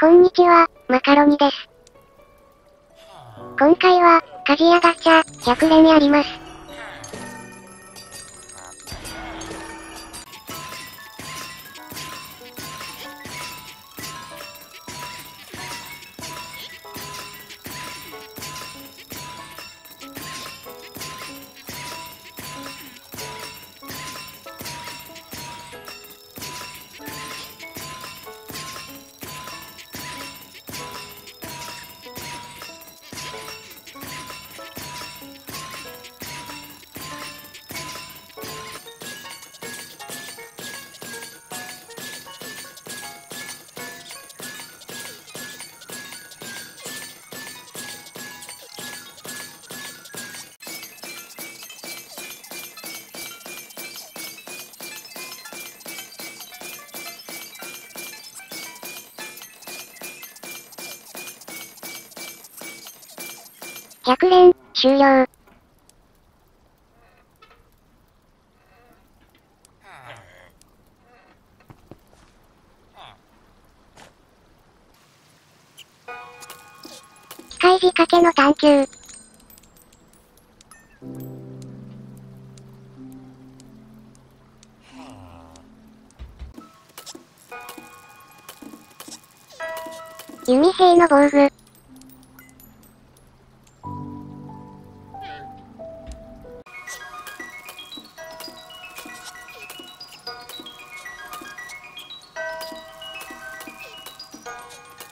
こんにちは、マカロニです。今回は、鍛冶屋ガチャ、100連やります。100連、終了。機械仕掛けの探求。弓兵の防具。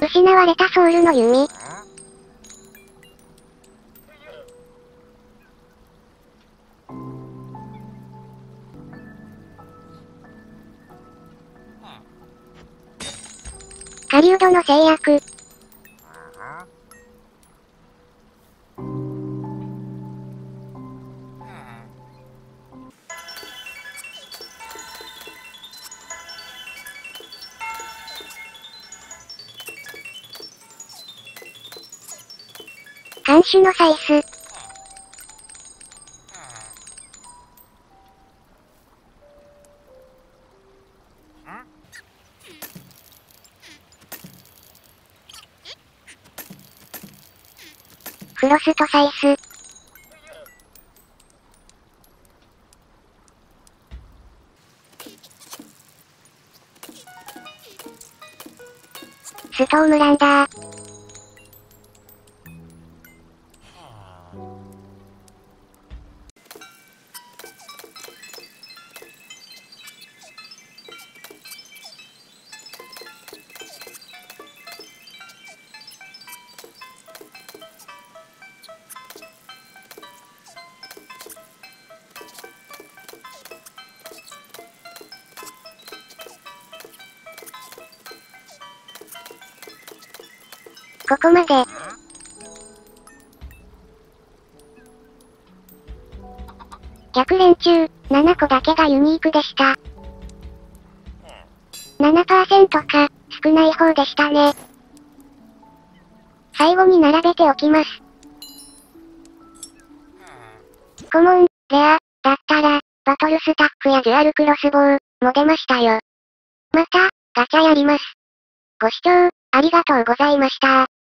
失われたソウルの弓。狩人の制約。看守のサイス。フロストサイス。ストームランダー。ここまで。100連中、7個だけがユニークでした。7%か、少ない方でしたね。最後に並べておきます。コモン、レア、だったら、バトルスタックやデュアルクロスボウ、も出ましたよ。また、ガチャやります。ご視聴、ありがとうございました。